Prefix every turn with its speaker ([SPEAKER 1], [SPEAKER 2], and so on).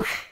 [SPEAKER 1] you